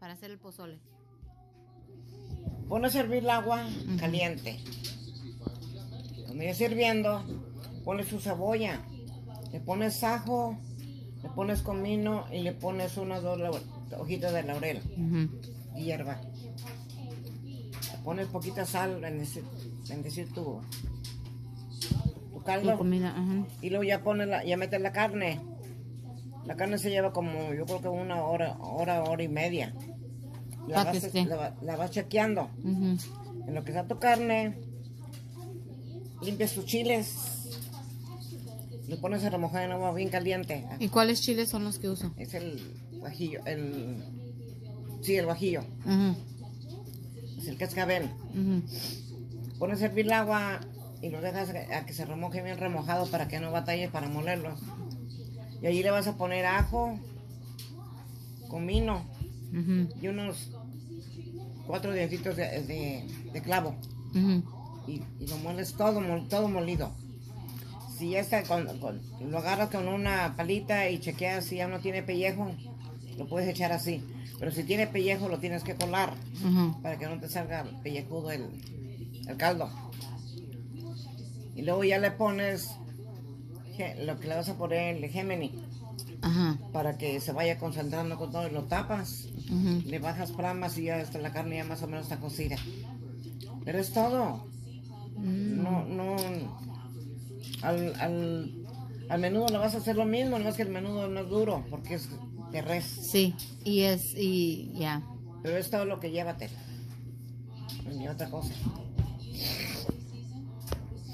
para hacer el pozole. Pones a hervir el agua caliente. Cuando ya está hirviendo, pones su cebolla. Le pones ajo, le pones comino y le pones unas dos hojitas de laurel y hierba. Le pones poquita sal, bendecir, bendecir tu, tu Y caldo. ajá. Y luego ya pones la, ya metes la carne. La carne se lleva como, yo creo que una hora, hora, hora y media. La vas, esté. la, va- la vas chequeando. En lo que está tu carne, limpias tus chiles, le pones a remojar en agua bien caliente. ¿Y cuáles chiles son los que uso? Es el guajillo, el... Sí, el guajillo, es el cascabel. ujú. Pones a hervir el agua y lo dejas a que se remoje bien remojado para que no batalles para molerlo. Y allí le vas a poner ajo, comino Ujú, y unos cuatro dientitos de, de- de clavo. y, y lo mueles todo, todo molido. Si ya está, con, con- lo agarras con una palita y chequeas si ya no tiene pellejo, lo puedes echar así. Pero si tiene pellejo, lo tienes que colar para que no te salga pellejudo el, el caldo. Y luego ya le pones lo que le vas a poner, el gemini, Ajá. para que se vaya concentrando con todo y lo tapas. ujú. Le bajas flamas y ya está, la carne ya más o menos está cocida. Pero es todo. Mm. No, no. Al, al, al menudo le vas a hacer lo mismo, nomás que el menudo no es duro, porque es de res. Sí, y es, y ya. Pero es todo lo que llévate. Y otra cosa.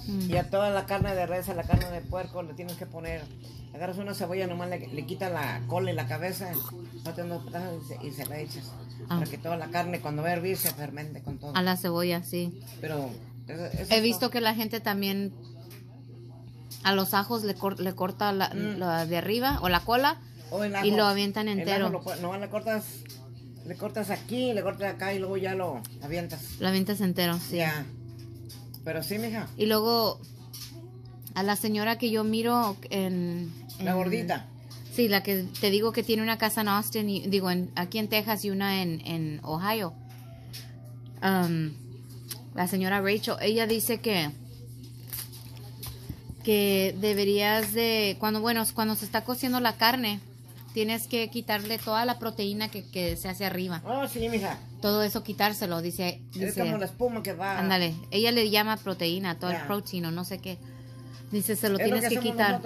Mm. Y a toda la carne de res, a la carne de puerco, le tienes que poner. Agarras una cebolla, nomás le, le quitas la cola y la cabeza, dos pedazos y se, y se la echas. Ah. Para que toda la carne, cuando va a hervir, se fermente con todo. A la cebolla, sí. Pero. eso- eso He visto todo. que la gente también a los ajos le, cor- le corta la, Mm. la de arriba o la cola O el y ajo. lo avientan entero. ajo lo nomás le cortas, le cortas aquí, le cortas acá y luego ya lo avientas. Lo avientas entero, sí. Ya. Pero sí, mija. Y luego a la señora que yo miro en... La gordita. Sí, la que te digo que tiene una casa en Austin, y, digo, en, aquí en Texas y una en, en Ohio. Um, la señora Rachel, ella dice que que deberías de, cuando, bueno, cuando se está cociendo la carne, tienes que quitarle toda la proteína que, que se hace arriba. Oh, sí, mija. Todo eso quitárselo, dice. Es dice como la espuma que va. Ándale, ella le llama proteína, todo el Ya. protein o no sé qué. Dice, se lo Es lo tienes que quitar.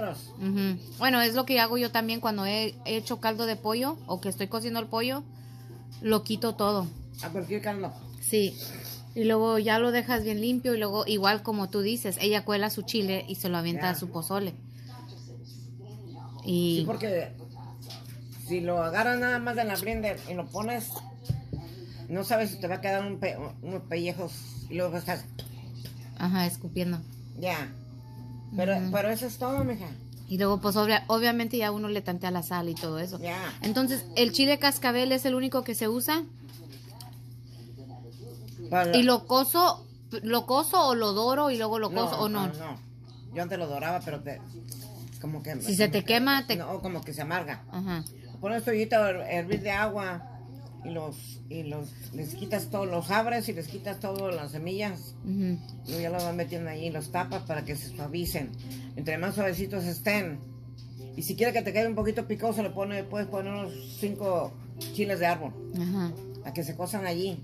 Bueno, es lo que hago yo también cuando he he hecho caldo de pollo o que estoy cociendo el pollo, lo quito todo. A cualquier caldo. Sí. Y luego ya lo dejas bien limpio y luego, igual como tú dices, ella cuela su chile y se lo avienta a su pozole. Sí, Y porque si lo agarras nada más de la blender y lo pones, no sabes si te va a quedar un pe- unos pellejos y luego estás. ajá, escupiendo. Ya. Pero, pero eso es todo, mija. Y luego, pues obvia- obviamente ya uno le tantea la sal y todo eso. Ya. Entonces, ¿el chile cascabel es el único que se usa? Para- ¿Y lo coso, lo coso o lo doro y luego lo coso o no? no. Yo antes lo doraba, pero te, como que... Si se te quema, te- No, como que se amarga. Ajá. Pones tu ollita a hervir de agua y los y los les quitas todo, los abres y les quitas todas las semillas. Ujú. Y luego ya los vas metiendo ahí y los tapas para que se suavicen. Entre más suavecitos estén. Y si quieres que te quede un poquito picoso, le pone, puedes poner unos cinco chiles de árbol Ajá. a que se cosan allí.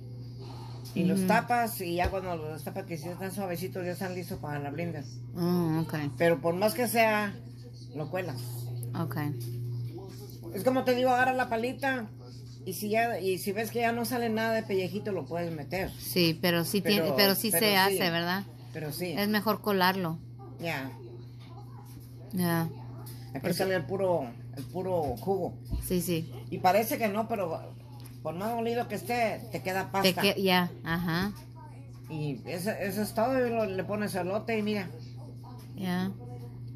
Y los tapas y ya cuando los tapas que si están suavecitos ya están listos para la blender. Oh, ok. Pero por más que sea, lo cuelas. Ok. Es como te digo, agarra la palita y si ya y si ves que ya no sale nada de pellejito lo puedes meter. Sí, pero sí, Pero- tiene, pero sí pero se sí. hace, ¿verdad? Pero sí, Es mejor colarlo. ya. Ya. Aquí sale el puro el puro jugo. Sí, sí. Y parece que no, pero por más molido que esté, te queda pasta. que- ya, ajá. Y eso, eso es todo. y lo- le pones elote y mira, Ya.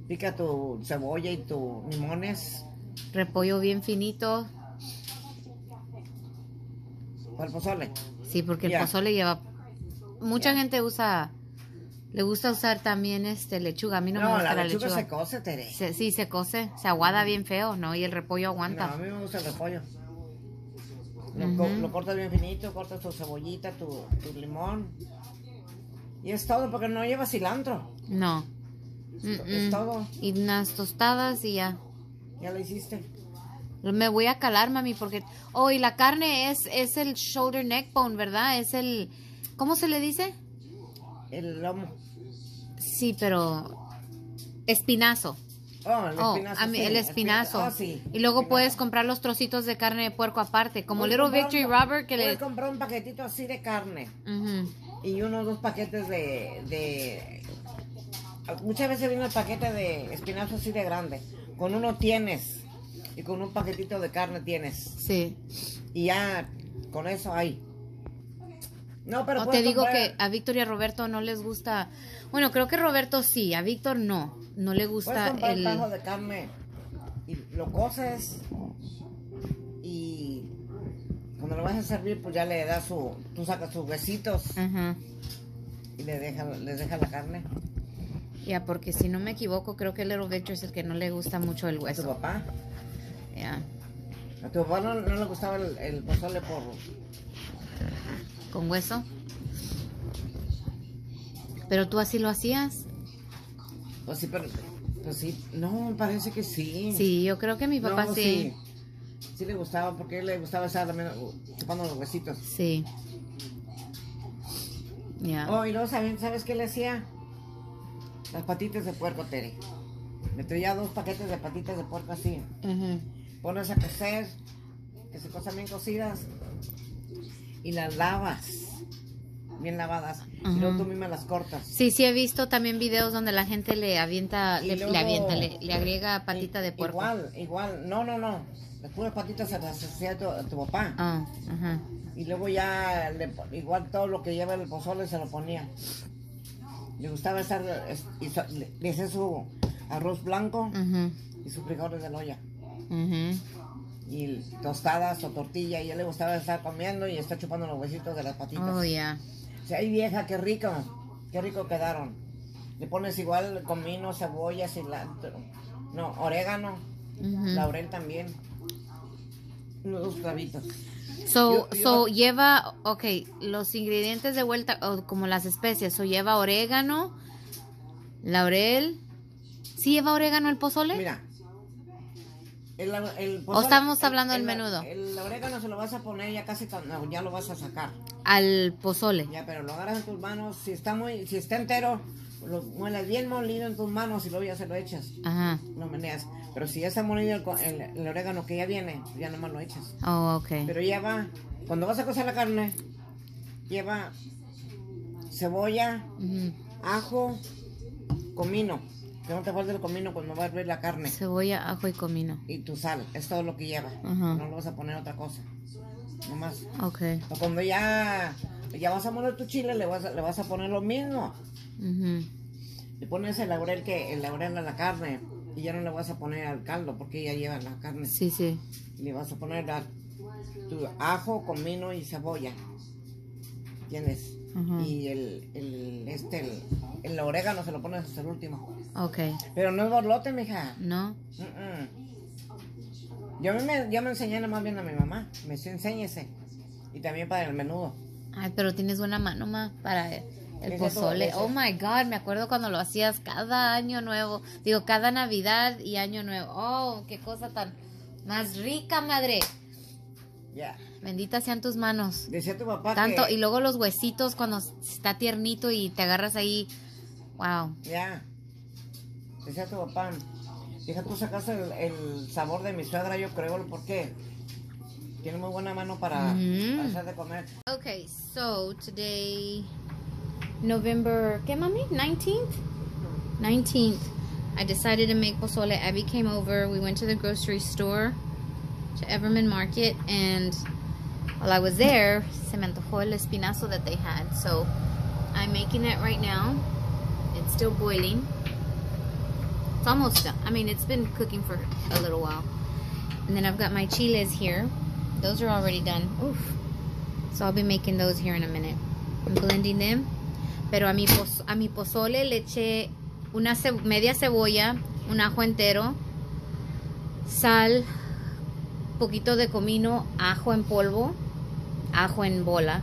pica tu cebolla y tu limones. Repollo bien finito. Para el pozole. Sí, porque el pozole lleva. Mucha gente usa. Le gusta usar también este lechuga. A mí no, me gusta la la, lechuga, lechuga. se cose, Tere. Se- sí, se cose. Se aguada bien feo, ¿no? Y el repollo No, aguanta. a mí me gusta el repollo. Lo, cortas bien finito, cortas tu cebollita, tu, tu limón. Y es todo, porque no lleva cilantro. No. Es todo. Y unas tostadas y ya. Ya lo hiciste. Me voy a calar, mami, porque... Oh, y la carne es, es el shoulder neck bone, ¿verdad? Es el... ¿Cómo se le dice? El lomo. Sí, pero... Espinazo. Oh, el Oh, espinazo. a mí, sí, el espinazo. Ah, sí. Y luego espinazo. puedes comprar los trocitos de carne de puerco aparte, como Puedes Little Victory un- Robert que le... Comprar un paquetito así de carne. Y unos dos paquetes de, de- muchas veces viene el paquete de espinazo así de grande con uno tienes y con un paquetito de carne tienes Sí. y ya con eso hay no pero O te digo comprar- que a Víctor y a Roberto no les gusta... Bueno, creo que Roberto sí, a Víctor no. No le gusta el... un tajo de carne y lo coces y cuando lo vas a servir pues ya le das su tú sacas sus huesitos Ajá. y le dejas les dejas la carne Ya, porque si no me equivoco, creo que Little Victor es el que no le gusta mucho el a tu hueso. papá Ya. a tu papá no, no le gustaba el, el pozole por Con hueso. Pero tú así lo hacías. Pues sí, pero. Pues sí. No, parece que sí. Sí, yo creo que mi papá No, sí. sí. Sí le gustaba, porque él le gustaba estar también uh, chupando los huesitos. Sí. Ya. Oh, y luego, ¿sabes, ¿sabes qué le hacía? Las patitas de puerco, Tere. Le traía dos paquetes de patitas de puerco así. Ujú. Pones a cocer, que se cosan bien cocidas. Y las lavas. Bien lavadas. Y luego tú misma las cortas. Sí, sí he visto también videos donde la gente le avienta, le, luego- le avienta, le, le agrega patita de puerco. Igual, igual. No, no, no. Las puras patitas se las hacía a tu, a tu papá. Ajá. Y luego ya, le igual todo lo que lleva el pozole se lo ponía. Le gustaba estar, es- y so- le, le hacía su arroz blanco y sus frijoles de olla. Y tostadas o tortilla. Y a él le gustaba estar comiendo y estar chupando los huesitos de las patitas. Oh, ya. O sea, ay vieja, qué rico. Qué rico quedaron. Le pones igual comino, cebolla, cilantro. No, orégano, laurel también. Dos clavitos. So, Yo- yo- so lleva, ok, los ingredientes de vuelta, o como las especias, so lleva orégano, laurel. ¿Sí lleva orégano el pozole? Mira. El, el ¿O estamos el- hablando del el- menudo? El orégano se lo vas a poner ya casi, no, ya lo vas a sacar. Al pozole. Ya, pero lo agarras en tus manos. Si está muy, si está entero, lo mueles bien molido en tus manos y luego ya se lo echas. Ajá. Lo meneas. Pero si ya está molido el, el- el orégano que ya viene, ya nomás lo echas. Oh, ok. Pero lleva, cuando vas a cocer la carne, lleva cebolla, ajo, comino. Que no te falte el comino cuando vas a ver la carne. Cebolla, ajo y comino. y tu sal, es todo lo que lleva. Ajá. No le vas a poner otra cosa. Nomás. Ok. O cuando ya, ya vas a poner tu chile, le vas a, le vas a poner lo mismo. Le pones el laurel que el laurel a la carne y ya no le vas a poner al caldo porque ya lleva la carne. Sí, sí. Le vas a poner la- tu ajo, comino y cebolla. ¿Entiendes? Ajá. Y el, el, este, el, el orégano se lo pones hasta el último. Ok. Pero no es borlote, mija. ¿No? Yo me, yo me enseñé más bien a mi mamá. Me dice, enséñese. Y también para el menudo. Ay, pero tienes buena mano, ma, para el pozole. Oh my God, me acuerdo cuando lo hacías cada año nuevo. Digo, cada Navidad y año nuevo. Oh, qué cosa tan más rica, madre. Ya. Benditas sean tus manos. Decía tu papá Tanto, que... y luego los huesitos cuando está tiernito y te agarras ahí. Wow. Ya. Decía tu papá. Hija, tú sacaste el, el sabor de mi suegra, yo creo, porque tiene muy buena mano para, mm-hmm. hacer de comer. Okay, so today, November, ¿qué mami? 19th? 19th. I decided to make pozole. Abby came over. We went to the grocery store, to Everman Market, and while I was there, se me antojó el espinazo that they had. So I'm making it right now. It's still boiling. It's almost done. I mean, it's been cooking for a little while. And then I've got my chiles here. Those are already done. Oof. So I'll be making those here in a minute. I'm blending them. Pero a mi, poz- a mi pozole le eché una ce- media cebolla, un ajo entero, sal, poquito de comino, ajo en polvo, ajo en bola,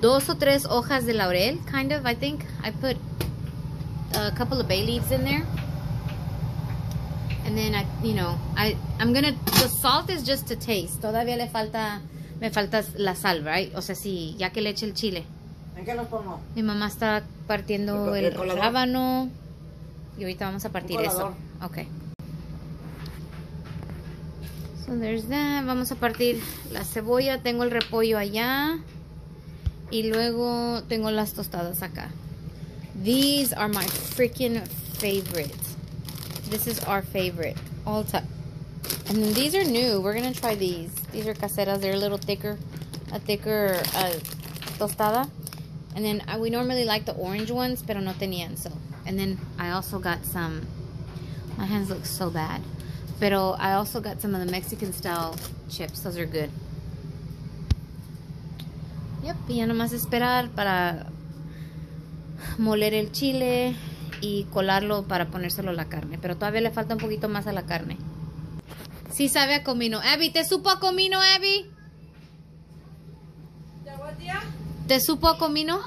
dos o tres hojas de laurel, kind of, I think. I put a couple of bay leaves in there. Then I, you know, I, I'm gonna, the salt is just to taste. Todavía le falta, me falta la sal, right? O sea, sí, ya que le eche el chile. ¿En qué los pongo? Mi mamá está partiendo El el, rábano. Y ahorita vamos a partir eso. Ok. So there's that. Vamos a partir la cebolla. Tengo el repollo allá. Y luego tengo las tostadas acá. These are my freaking favorite. This is our favorite. All time. And then these are new. We're gonna try these. These are caseras. They're a little thicker, a thicker uh, tostada. And then uh, we normally like the orange ones, pero no tenían. So, and then I also got some. My hands look so bad, pero I also got some of the Mexican style chips. Those are good. Yep, y ya nomás esperar para moler el chile y colarlo para ponérselo a la carne. Pero todavía le falta un poquito más a la carne. Sí sabe a comino. Abby, ¿te supo a comino, Abby? ¿Te supo a comino?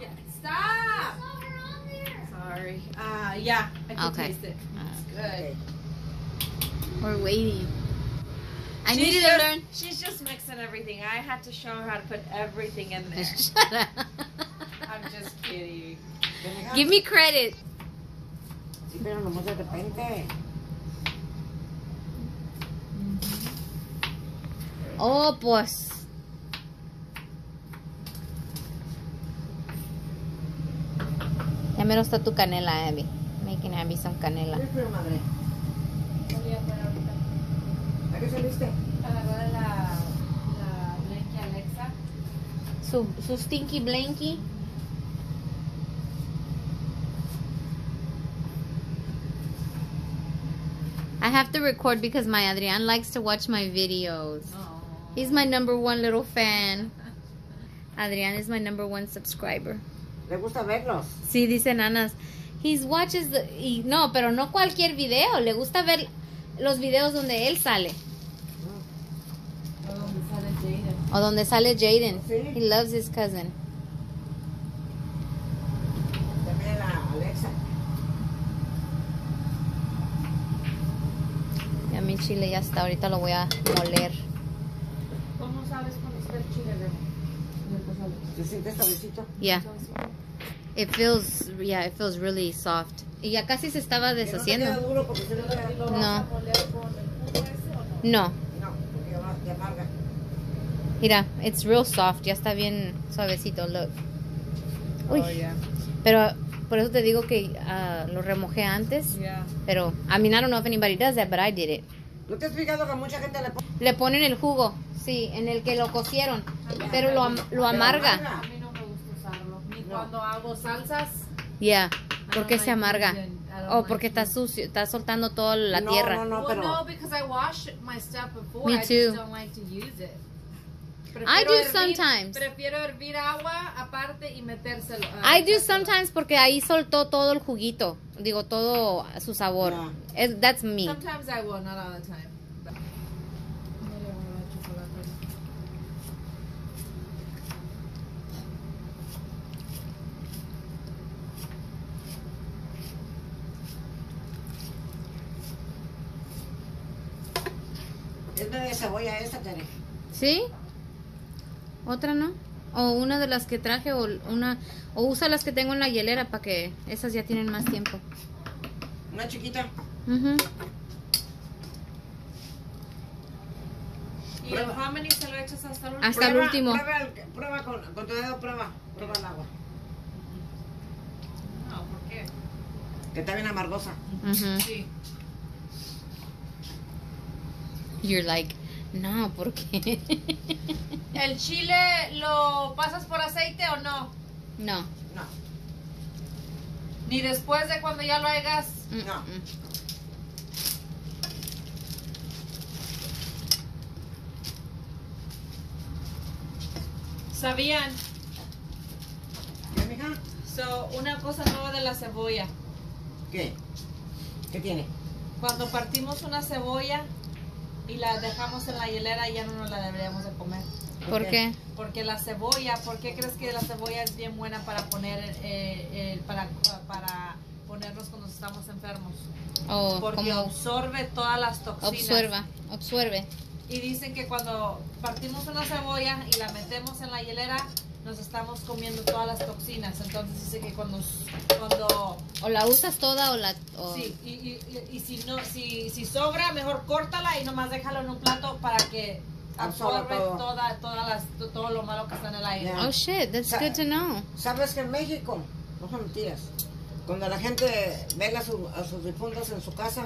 Yeah, stop! Sorry. Uh, yeah, I can Okay. taste it. Uh, Good. we're waiting. I She's needed just, to learn. She's just mixing everything. I had to show her how to put everything in there. Shut up. I'm just kidding. Give me credit. Sí, pero nomás de repente. Oh, pues. Ya mero está tu canela, Abby. Making Abby some canela. Madre. ¿A qué saliste? Agarrar la, la Blanky Alexa. Su, su stinky blanky. I have to record because my Adrian likes to watch my videos. Oh. He's my number one little fan. Adrian is my number one subscriber. ¿Le gusta verlos? Sí, dice Nanas. He watches the, y no, pero no cualquier video. Le gusta ver los videos donde él sale. O donde sale Jaden. O donde sale Jaden. Sí. He loves his cousin. Mi chile ya está. Ahorita lo voy a moler. ¿Cómo sabes cuando está el chile de del pozole? ¿Se siente suavecito? Yeah. It feels, yeah, it feels really soft. Y ya casi se estaba te deshaciendo. queda duro porque se le ¿Y queda... lo vas No. el No, mira, it's real soft. Ya está bien suavecito. Look. Uy. Oh, yeah. Pero por eso te digo que ah, lo remojé antes. Yeah. Pero, I mean, I don't know if anybody does that, but I did it. ¿No te has fijado que mucha gente le. Le ponen el jugo, sí, en el que lo cocieron. Pero lo, am- lo amarga. A mí no me gusta usarlo. Ni cuando hago salsas. Yeah. I ¿Por don't qué like se amarga? I Oh, porque está sucio, está soltando toda la No, tierra. no, no, well, pero... no, because I wash my stuff before. Me I too. just don't like to use it. I Prefiero do hervir- sometimes. Prefiero hervir agua aparte y metérselo. I do sometimes porque ahí soltó todo el juguito. Digo, todo su sabor. Yeah. Es- that's me. Sometimes I will, not all the time. But-. Es de cebolla esta, Tere. ¿Sí? ¿Otra no? O una de las que traje o una o usa las que tengo en la hielera para que esas ya tienen más tiempo. Una chiquita. ¿Y el hominy se lo echas hasta el último? Hasta el Prueba- último. Prueba, el- prueba con, con tu dedo, prueba. Prueba el agua. No, ¿por qué? Que está bien amargosa. Sí. You're like, no, ¿por qué? ¿El chile lo pasas por aceite o no? no. No, Ni después de cuando ya lo hagas. Mm, No. mm. ¿Sabían? So, una cosa nueva de la cebolla. ¿Qué? ¿Qué tiene? Cuando partimos una cebolla, y la dejamos en la hielera, ya no nos la deberíamos de comer. ¿Por qué? Porque la cebolla, ¿por qué crees que la cebolla es bien buena para poner, eh, eh, para, para ponernos cuando estamos enfermos? O Porque absorbe todas las toxinas. observa, observe. Y dicen que cuando partimos una cebolla y la metemos en la hielera, nos estamos comiendo todas las toxinas. Entonces dice que cuando, cuando O la usas toda o la... o- sí, y, y- y- y si no, si, si sobra, mejor córtala y nomás déjalo en un plato para que Absorba absorbe todo. toda, todas las, to- todo lo malo que está en el aire. Ya. Oh shit, that's good to know. ¿Sabes que en México, no son mentiras, cuando la gente vela a, su- a sus difuntos en su casa,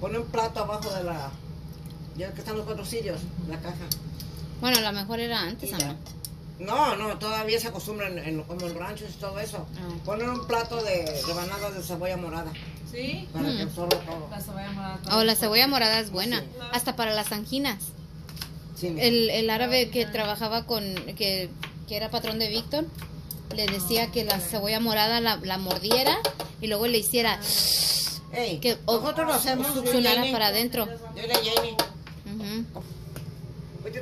pone un plato abajo de la... Ya que están los cuatro sitios, la caja. Bueno, a lo mejor era antes, amor. No, no, todavía se acostumbra en, en- como en ranchos y todo eso. Ah. Ponen un plato de rebanadas de cebolla morada ¿Sí? para que Mm. absorba todo. La cebolla morada. O Oh, la cebolla morada es buena, Sí. hasta para las anginas. Sí. El, el árabe que trabajaba con, que, que era patrón de Víctor, le decía que la cebolla morada la, la mordiera y luego le hiciera Ey, que o- nosotros lo hacemos. succionara Jamie. para adentro. Yo la. Pues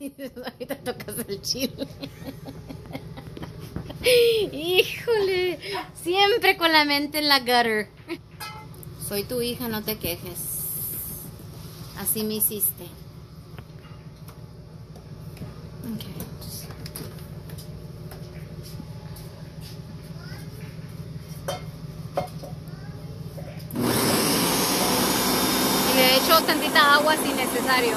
Ahorita tocas el chile. Híjole, siempre con la mente en la gutter. Soy tu hija, no te quejes. Así me hiciste. Y le echo tantita agua necesario.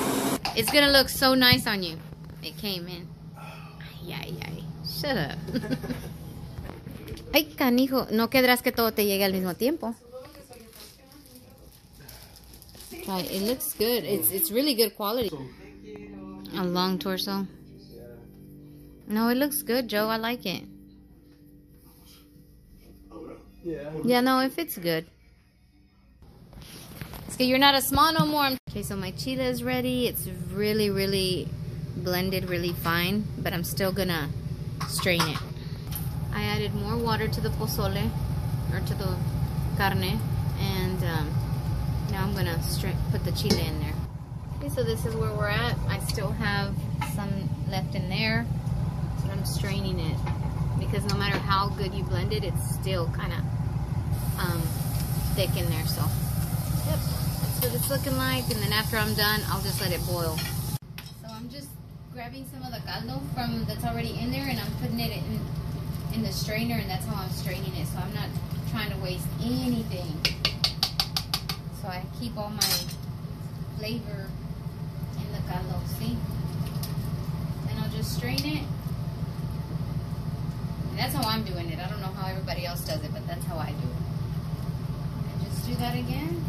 It's gonna look so nice on you. It came in. Ay, ay, ay. Shut up. Ay, canijo. No quedarás que todo te llegue al mismo tiempo. It looks good. It's it's really good quality. A long torso. No, it looks good, Joe. I like it. Yeah. Yeah, no, it fits good. Good. You're not a small no more. Okay, so my chile is ready. It's really, really blended really fine, but I'm still gonna strain it. I added more water to the pozole, or to the carne, and um, now I'm gonna put the chile in there. Okay, so this is where we're at. I still have some left in there, straining it because no matter how good you blend it, it's still kind of um, thick in there. So, yep, that's what it's looking like. And then after I'm done, I'll just let it boil. So I'm just grabbing some of the caldo from that's already in there, and I'm putting it in in the strainer, and that's how I'm straining it. So I'm not trying to waste anything. So I keep all my flavor in the caldo. See? Then I'll just strain it. That's how I'm doing it. I don't know how everybody else does it, but that's how I do it. And just do that again.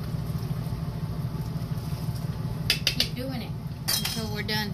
Keep doing it until we're done.